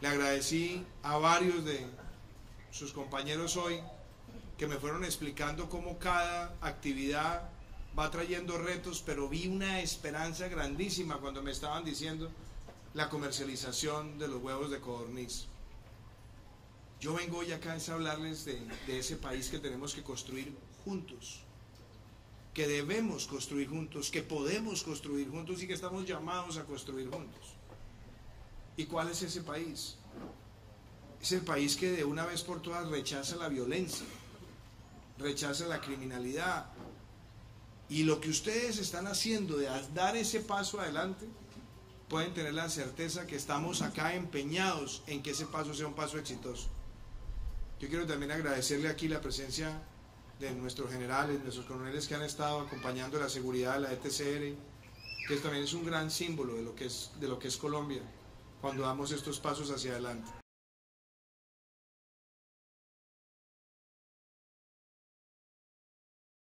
Le agradecí a varios de sus compañeros hoy que me fueron explicando cómo cada actividad va trayendo retos, pero vi una esperanza grandísima cuando me estaban diciendo la comercialización de los huevos de codorniz. Yo vengo hoy acá a hablarles de, de ese país que tenemos que construir juntos, que debemos construir juntos, que podemos construir juntos y que estamos llamados a construir juntos. ¿Y cuál es ese país? Es el país que de una vez por todas rechaza la violencia, rechaza la criminalidad. Y lo que ustedes están haciendo de dar ese paso adelante, pueden tener la certeza que estamos acá empeñados en que ese paso sea un paso exitoso. Yo quiero también agradecerle aquí la presencia de nuestros generales, nuestros coroneles que han estado acompañando la seguridad de la ETCR, que también es un gran símbolo de lo que es, de lo que es Colombia cuando damos estos pasos hacia adelante.